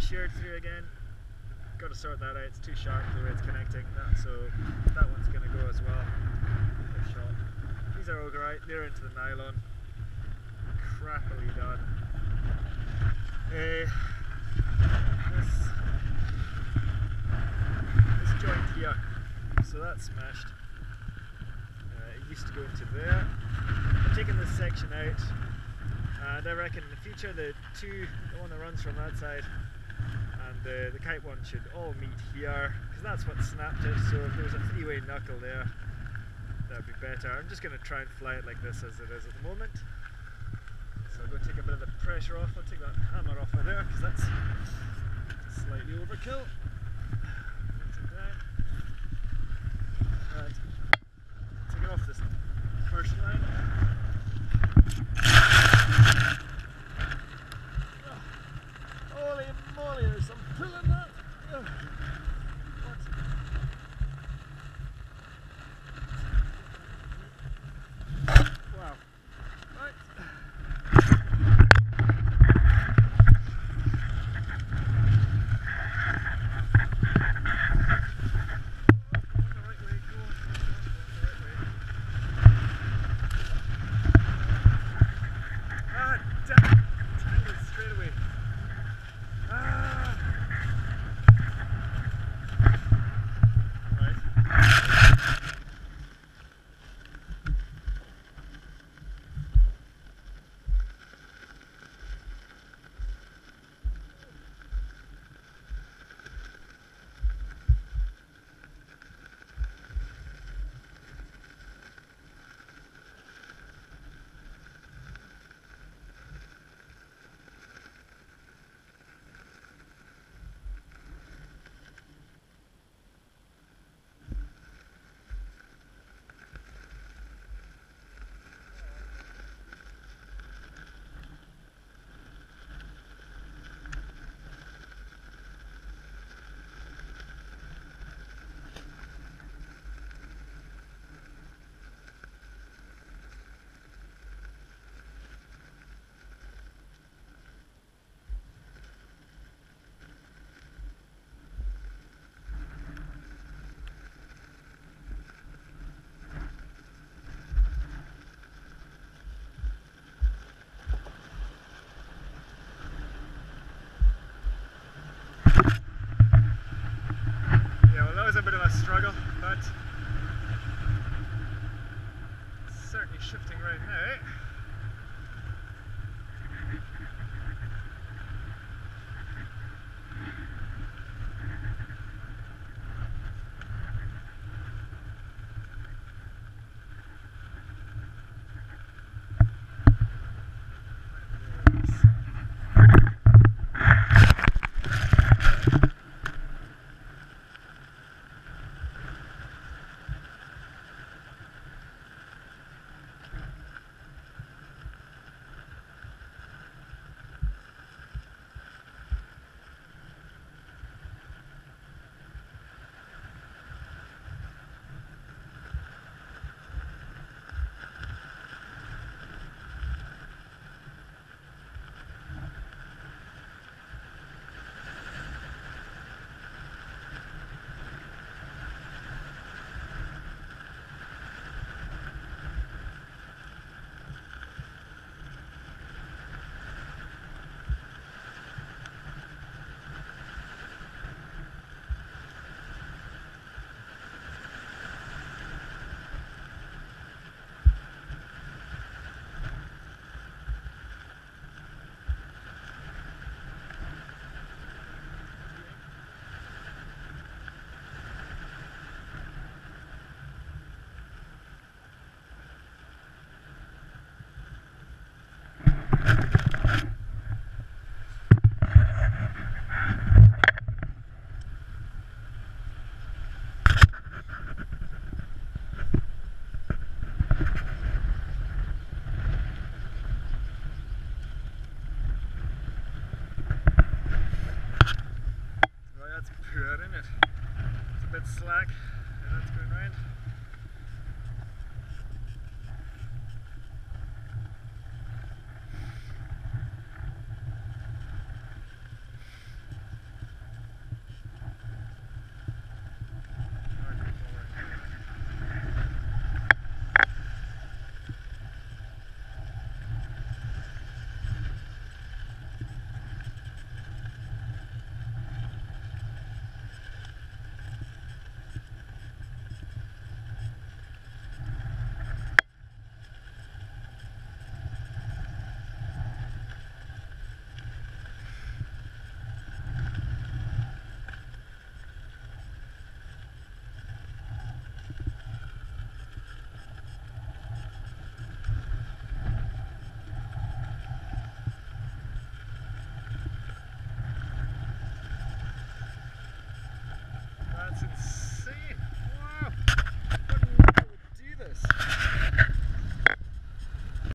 got through again. Got to sort that out. It's too sharp the way it's connecting. That, so that one's going to go as well. They're shot. These are alright. They're into the nylon. Crappily done. Uh, this, this joint here. So that's smashed. Uh, it used to go into there. I'm taking this section out and I reckon in the future the two, the one that runs from that side and the, the kite one should all meet here because that's what snapped it so if there was a three-way knuckle there that would be better. I'm just going to try and fly it like this as it is at the moment. So I'll go take a bit of the pressure off, I'll take that hammer off of there because that's slightly overkill. bit slack. and that's going Rand.